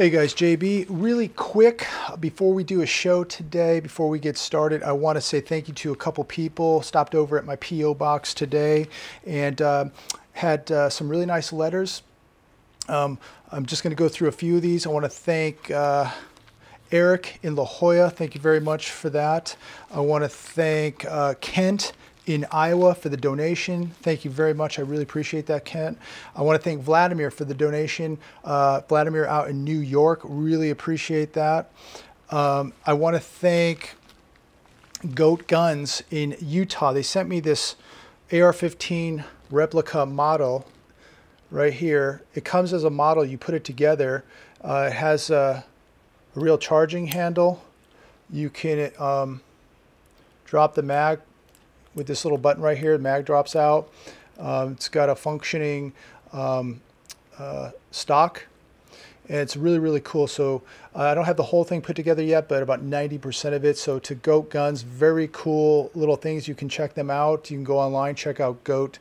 Hey guys, JB, really quick before we do a show today, before we get started, I want to say thank you to a couple people. Stopped over at my P.O. box today and uh, had uh, some really nice letters. Um, I'm just going to go through a few of these. I want to thank uh, Eric in La Jolla. Thank you very much for that. I want to thank uh, Kent in Iowa for the donation. Thank you very much. I really appreciate that, Kent. I want to thank Vladimir for the donation. Uh, Vladimir out in New York, really appreciate that. Um, I want to thank Goat Guns in Utah. They sent me this AR-15 replica model right here. It comes as a model. You put it together. Uh, it has a, a, real charging handle. You can um, drop the mag with this little button right here, the mag drops out. Um, it's got a functioning um, uh, stock and it's really, really cool. So uh, I don't have the whole thing put together yet, but about 90% of it. So to Goat Guns, very cool little things. You can check them out. You can go online, check out Goat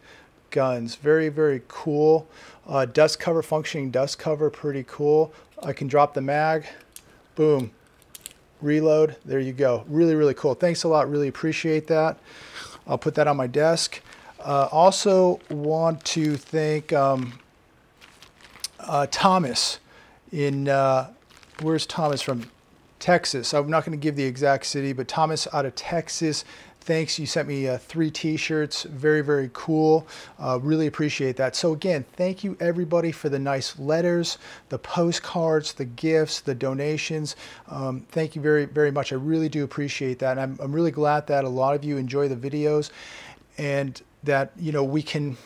Guns. Very, very cool. Uh, dust cover, functioning dust cover, pretty cool. I can drop the mag, boom, reload. There you go. Really, really cool. Thanks a lot. Really appreciate that. I'll put that on my desk. Uh, also want to thank um, uh, Thomas in, uh, where's Thomas from? Texas. I'm not going to give the exact city, but Thomas out of Texas thanks. You sent me uh, three t-shirts. Very, very cool. Uh, really appreciate that. So again, thank you everybody for the nice letters, the postcards, the gifts, the donations. Um, thank you very, very much. I really do appreciate that. And I'm, I'm really glad that a lot of you enjoy the videos and that, you know, we can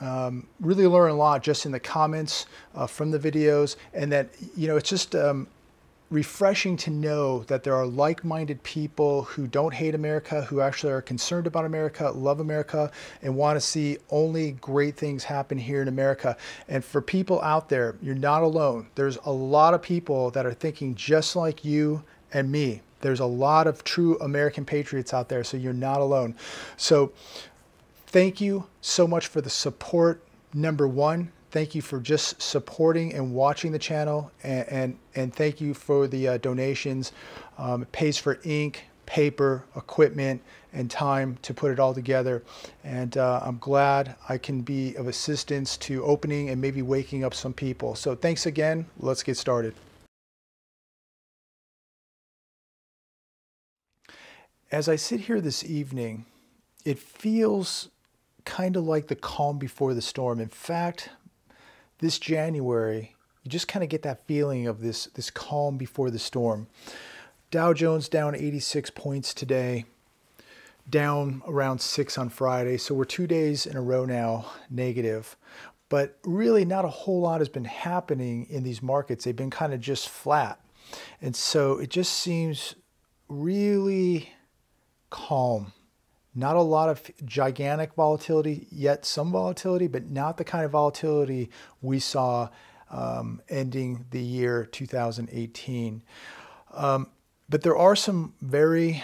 um, really learn a lot just in the comments uh, from the videos and that, you know, it's just, um, refreshing to know that there are like-minded people who don't hate America, who actually are concerned about America, love America, and want to see only great things happen here in America. And for people out there, you're not alone. There's a lot of people that are thinking just like you and me. There's a lot of true American patriots out there, so you're not alone. So thank you so much for the support, number one thank you for just supporting and watching the channel and, and, and thank you for the uh, donations. Um, it pays for ink, paper, equipment, and time to put it all together. And uh, I'm glad I can be of assistance to opening and maybe waking up some people. So thanks again. Let's get started. As I sit here this evening, it feels kind of like the calm before the storm. In fact, this January, you just kind of get that feeling of this, this calm before the storm. Dow Jones down 86 points today, down around six on Friday. So we're two days in a row now negative. But really, not a whole lot has been happening in these markets. They've been kind of just flat. And so it just seems really calm not a lot of gigantic volatility, yet some volatility, but not the kind of volatility we saw um, ending the year 2018. Um, but there are some very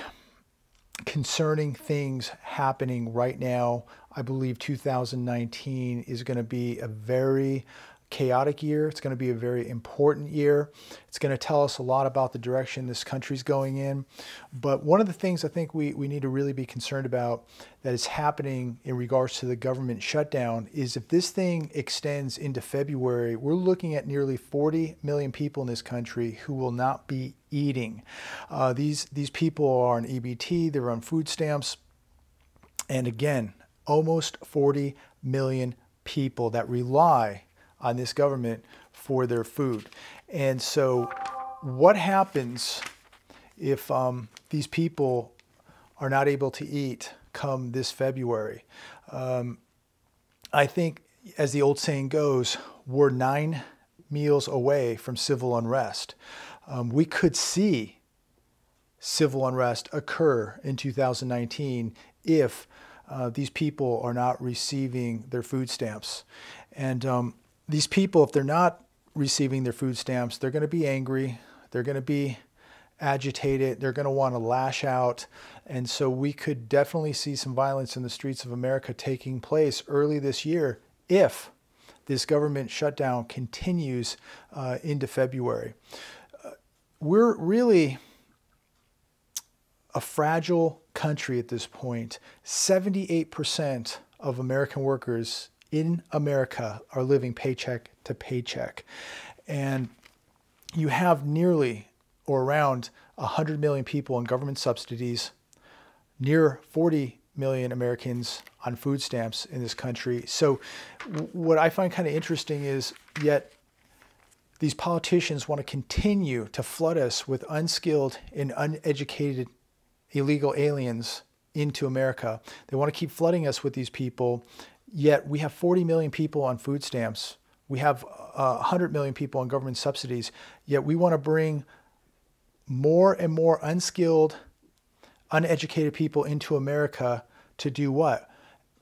concerning things happening right now. I believe 2019 is going to be a very chaotic year. It's going to be a very important year. It's going to tell us a lot about the direction this country's going in. But one of the things I think we, we need to really be concerned about that is happening in regards to the government shutdown is if this thing extends into February, we're looking at nearly 40 million people in this country who will not be eating. Uh, these, these people are on EBT, they're on food stamps. And again, almost 40 million people that rely on this government for their food. And so, what happens if um, these people are not able to eat come this February? Um, I think, as the old saying goes, we're nine meals away from civil unrest. Um, we could see civil unrest occur in 2019 if uh, these people are not receiving their food stamps. And um, these people, if they're not receiving their food stamps, they're going to be angry. They're going to be agitated. They're going to want to lash out. And so we could definitely see some violence in the streets of America taking place early this year if this government shutdown continues uh, into February. Uh, we're really a fragile country at this point. 78% of American workers in America are living paycheck to paycheck. And you have nearly or around 100 million people on government subsidies, near 40 million Americans on food stamps in this country. So, what I find kind of interesting is yet these politicians want to continue to flood us with unskilled and uneducated illegal aliens into America. They want to keep flooding us with these people, yet we have 40 million people on food stamps. We have uh, 100 million people on government subsidies, yet we want to bring more and more unskilled, uneducated people into America to do what?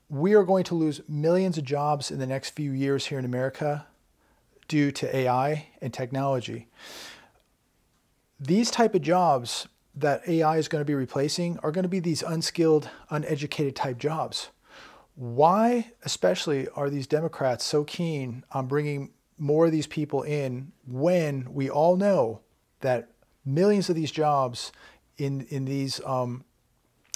We are going to lose millions of jobs in the next few years here in America due to AI and technology. These type of jobs that AI is going to be replacing are going to be these unskilled, uneducated type jobs. Why, especially, are these Democrats so keen on bringing more of these people in when we all know that millions of these jobs in, in these um,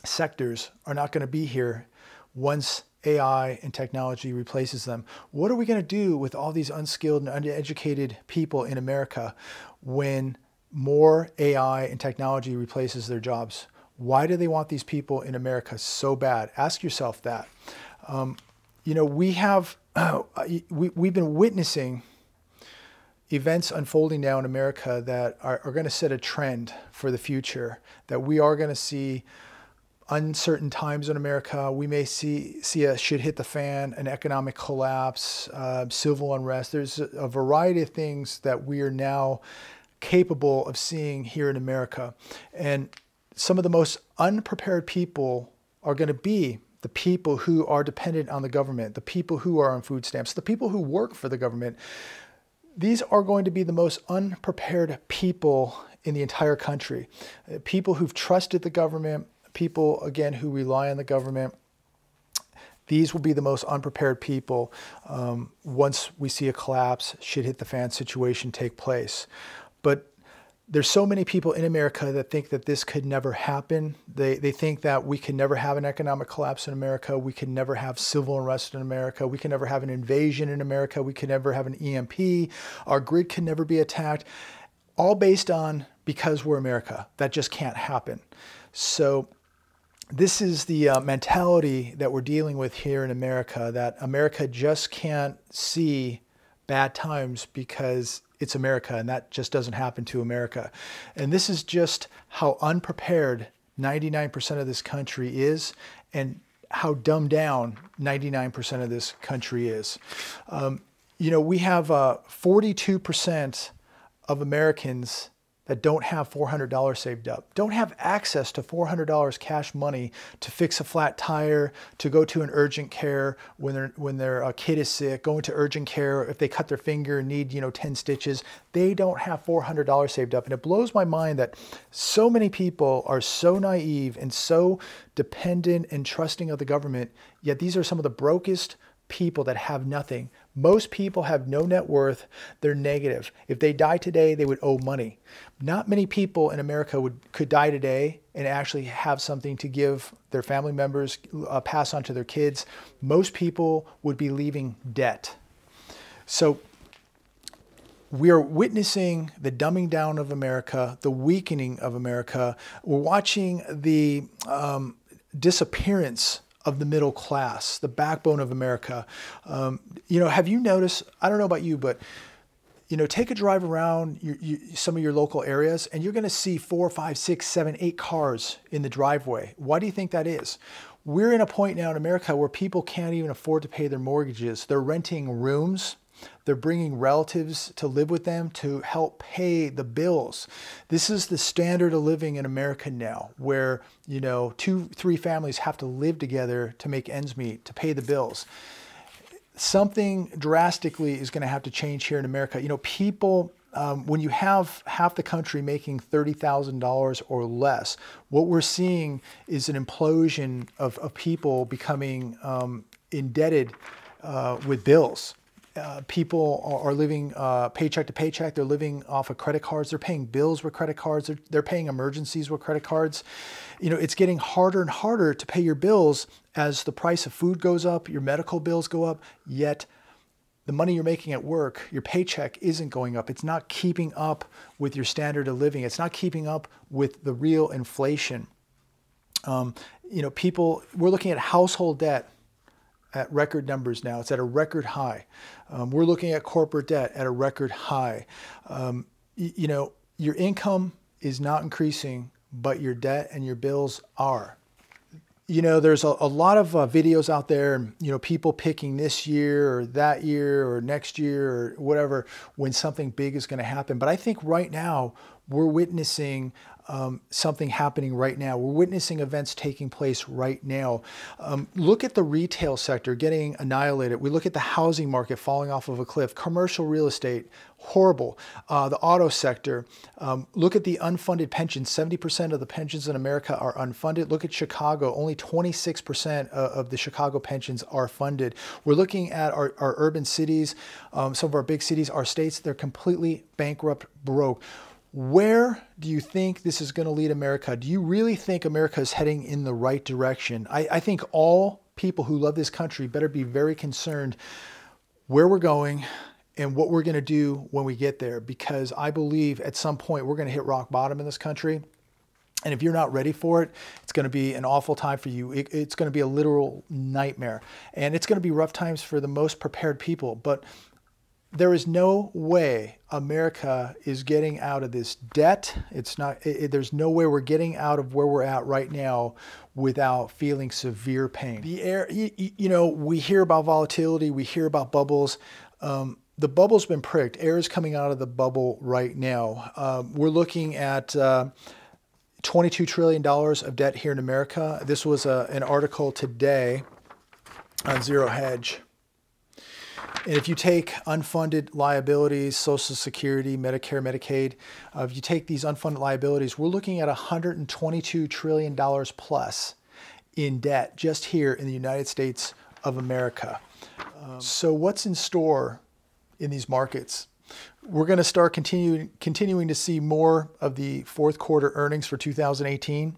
sectors are not going to be here once AI and technology replaces them. What are we going to do with all these unskilled and uneducated people in America when more AI and technology replaces their jobs? Why do they want these people in America so bad? Ask yourself that. Um, you know, we have uh, we, we've been witnessing events unfolding now in America that are, are going to set a trend for the future, that we are going to see uncertain times in America. We may see, see a shit hit the fan, an economic collapse, uh, civil unrest. There's a variety of things that we are now capable of seeing here in America. And some of the most unprepared people are going to be the people who are dependent on the government, the people who are on food stamps, the people who work for the government these are going to be the most unprepared people in the entire country. Uh, people who've trusted the government, people, again, who rely on the government. These will be the most unprepared people um, once we see a collapse, shit hit the fan situation take place. There's so many people in America that think that this could never happen. They, they think that we can never have an economic collapse in America. We can never have civil unrest in America. We can never have an invasion in America. We can never have an EMP. Our grid can never be attacked. All based on because we're America. That just can't happen. So this is the uh, mentality that we're dealing with here in America that America just can't see bad times because it's America, and that just doesn't happen to America. And this is just how unprepared 99% of this country is, and how dumbed down 99% of this country is. Um, you know, we have uh, 42% of Americans that don't have $400 saved up, don't have access to $400 cash money to fix a flat tire, to go to an urgent care when, their when their uh, kid is sick, going to urgent care if they cut their finger and need, you know, 10 stitches. They don't have $400 saved up. And it blows my mind that so many people are so naive and so dependent and trusting of the government, yet these are some of the brokest people that have nothing. Most people have no net worth. They're negative. If they die today, they would owe money. Not many people in America would could die today and actually have something to give their family members, uh, pass on to their kids. Most people would be leaving debt. So we are witnessing the dumbing down of America, the weakening of America. We're watching the um, disappearance of the middle class, the backbone of America. Um, you know, have you noticed? I don't know about you, but you know, take a drive around your, you, some of your local areas, and you're going to see four, five, six, seven, eight cars in the driveway. Why do you think that is? We're in a point now in America where people can't even afford to pay their mortgages. They're renting rooms they're bringing relatives to live with them to help pay the bills. This is the standard of living in America now, where, you know, two, three families have to live together to make ends meet, to pay the bills. Something drastically is going to have to change here in America. You know, people um, when you have half the country making $30,000 or less, what we're seeing is an implosion of, of people becoming um, indebted uh, with bills uh, people are, are living uh, paycheck to paycheck. They're living off of credit cards. They're paying bills with credit cards. They're, they're paying emergencies with credit cards. You know, it's getting harder and harder to pay your bills as the price of food goes up, your medical bills go up, yet the money you're making at work, your paycheck isn't going up. It's not keeping up with your standard of living. It's not keeping up with the real inflation. Um, you know, people, we're looking at household debt at record numbers now. It's at a record high. Um, we're looking at corporate debt at a record high. Um, you know, your income is not increasing, but your debt and your bills are you know, there's a, a lot of uh, videos out there, you know, people picking this year or that year or next year or whatever when something big is going to happen. But I think right now we're witnessing um, something happening right now. We're witnessing events taking place right now. Um, look at the retail sector getting annihilated. We look at the housing market falling off of a cliff, commercial real estate, horrible. Uh, the auto sector, um, look at the unfunded pensions. 70% of the pensions in America are unfunded. Look at Chicago, only 26% of the Chicago pensions are funded. We're looking at our, our urban cities, um, some of our big cities, our states, they're completely bankrupt, broke. Where do you think this is going to lead America? Do you really think America is heading in the right direction? I, I think all people who love this country better be very concerned where we're going and what we're going to do when we get there because I believe at some point we're going to hit rock bottom in this country. And if you're not ready for it, it's going to be an awful time for you. It, it's going to be a literal nightmare. And it's going to be rough times for the most prepared people. But there is no way America is getting out of this debt. It's not. It, there's no way we're getting out of where we're at right now without feeling severe pain. The air, you, you know, we hear about volatility, we hear about bubbles. Um, the bubble's been pricked. Air is coming out of the bubble right now. Um, we're looking at. Uh, $22 trillion of debt here in America. This was a, an article today on Zero Hedge. And if you take unfunded liabilities, Social Security, Medicare, Medicaid, uh, if you take these unfunded liabilities, we're looking at $122 trillion plus in debt just here in the United States of America. Um, so what's in store in these markets? We're going to start continuing, continuing to see more of the fourth quarter earnings for 2018.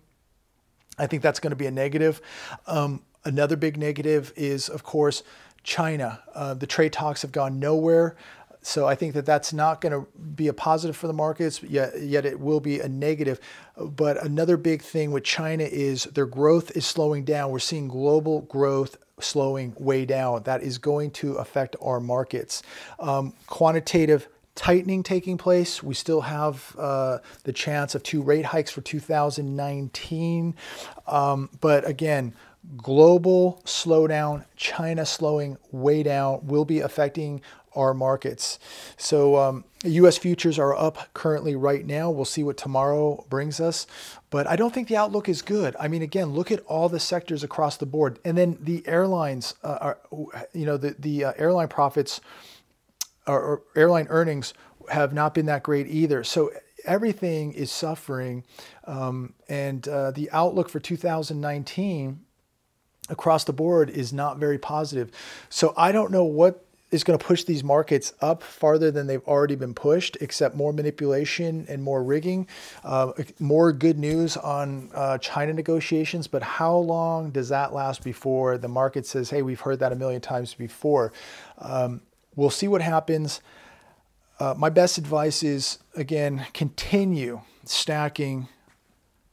I think that's going to be a negative. Um, another big negative is, of course, China. Uh, the trade talks have gone nowhere. So I think that that's not going to be a positive for the markets, yet, yet it will be a negative. But another big thing with China is their growth is slowing down. We're seeing global growth slowing way down. That is going to affect our markets. Um, quantitative tightening taking place. We still have uh, the chance of two rate hikes for 2019. Um, but again, global slowdown, China slowing way down will be affecting our markets. So um, U.S. futures are up currently right now. We'll see what tomorrow brings us, but I don't think the outlook is good. I mean, again, look at all the sectors across the board, and then the airlines uh, are, you know, the the uh, airline profits or, or airline earnings have not been that great either. So everything is suffering, um, and uh, the outlook for 2019 across the board is not very positive. So I don't know what is going to push these markets up farther than they've already been pushed, except more manipulation and more rigging. Uh, more good news on uh, China negotiations, but how long does that last before the market says, hey, we've heard that a million times before? Um, we'll see what happens. Uh, my best advice is, again, continue stacking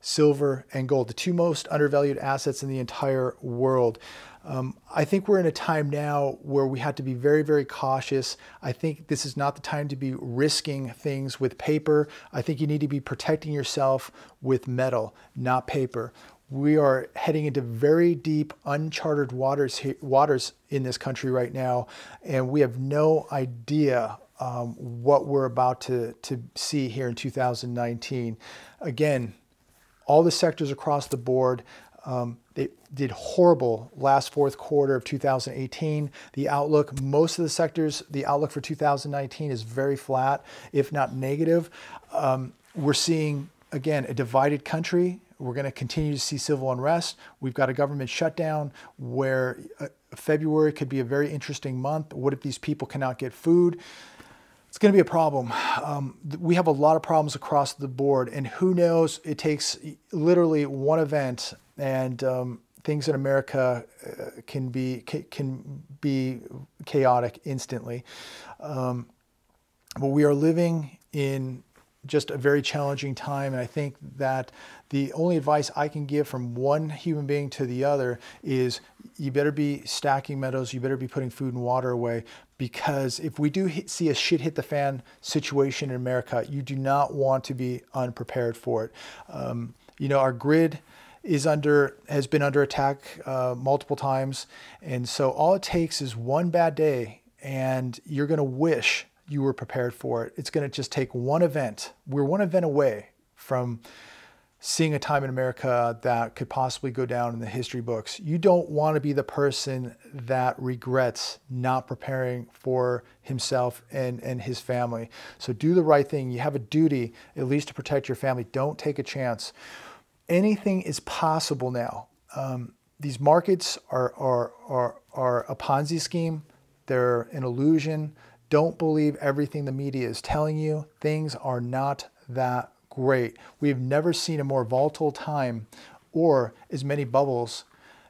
silver, and gold, the two most undervalued assets in the entire world. Um, I think we're in a time now where we have to be very, very cautious. I think this is not the time to be risking things with paper. I think you need to be protecting yourself with metal, not paper. We are heading into very deep, uncharted waters, waters in this country right now, and we have no idea um, what we're about to, to see here in 2019. Again, all the sectors across the board. Um, they did horrible last fourth quarter of 2018. The outlook, most of the sectors, the outlook for 2019 is very flat, if not negative. Um, we're seeing, again, a divided country. We're going to continue to see civil unrest. We've got a government shutdown where uh, February could be a very interesting month. What if these people cannot get food? It's going to be a problem. Um, we have a lot of problems across the board, and who knows? It takes literally one event, and um, things in America uh, can be can be chaotic instantly. Um, but we are living in just a very challenging time. And I think that the only advice I can give from one human being to the other is you better be stacking meadows, you better be putting food and water away because if we do hit, see a shit hit the fan situation in America, you do not want to be unprepared for it. Um, you know, our grid is under has been under attack uh, multiple times, and so all it takes is one bad day, and you're going to wish you were prepared for it. It's going to just take one event. We're one event away from seeing a time in America that could possibly go down in the history books. You don't want to be the person that regrets not preparing for himself and, and his family. So do the right thing. You have a duty, at least to protect your family. Don't take a chance. Anything is possible now. Um, these markets are, are, are, are a Ponzi scheme. They're an illusion. Don't believe everything the media is telling you. Things are not that great. We've never seen a more volatile time or as many bubbles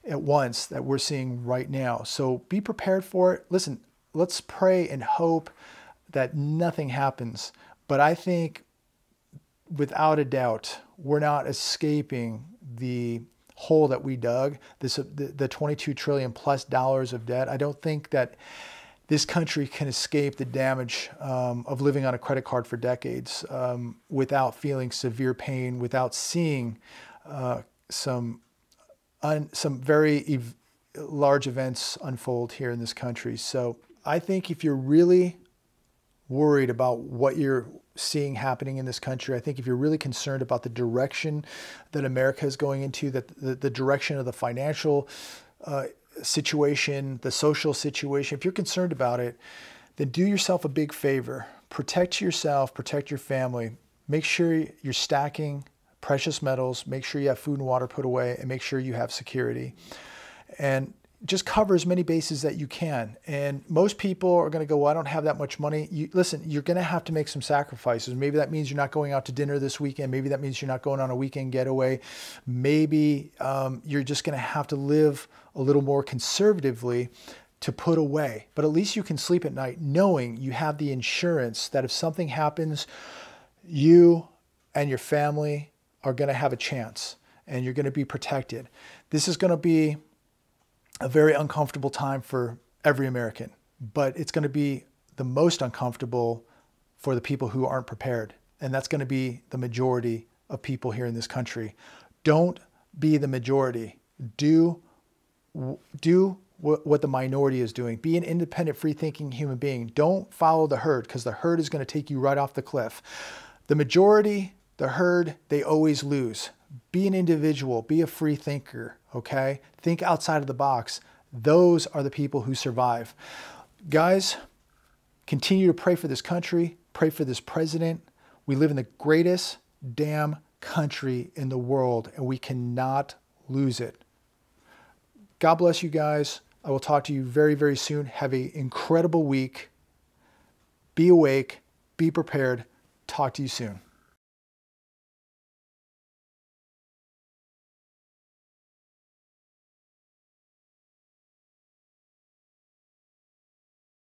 at once that we're seeing right now. So be prepared for it. Listen, let's pray and hope that nothing happens. But I think without a doubt, we're not escaping the hole that we dug, this, the, the 22 trillion plus dollars of debt. I don't think that this country can escape the damage um, of living on a credit card for decades um, without feeling severe pain, without seeing uh, some un, some very ev- large events unfold here in this country. So I think if you're really worried about what you're seeing happening in this country, I think if you're really concerned about the direction that America is going into, that the, the direction of the financial uh, situation, the social situation, if you're concerned about it, then do yourself a big favor. Protect yourself, protect your family. Make sure you're stacking precious metals, make sure you have food and water put away, and make sure you have security. And just cover as many bases that you can. And most people are going to go, well, I don't have that much money. You, listen, you're going to have to make some sacrifices. Maybe that means you're not going out to dinner this weekend. Maybe that means you're not going on a weekend getaway. Maybe um, you're just going to have to live a little more conservatively to put away. But at least you can sleep at night knowing you have the insurance that if something happens, you and your family are going to have a chance and you're going to be protected. This is going to be a very uncomfortable time for every American, but it's going to be the most uncomfortable for the people who aren't prepared. And that's going to be the majority of people here in this country. Don't be the majority. Do, do what the minority is doing. Be an independent, free thinking human being. Don't follow the herd because the herd is going to take you right off the cliff. The majority, the herd, they always lose. Be an individual, be a free thinker, okay? Think outside of the box. Those are the people who survive. Guys, continue to pray for this country, pray for this president. We live in the greatest damn country in the world, and we cannot lose it. God bless you guys. I will talk to you very, very soon. Have an incredible week. Be awake, be prepared. Talk to you soon.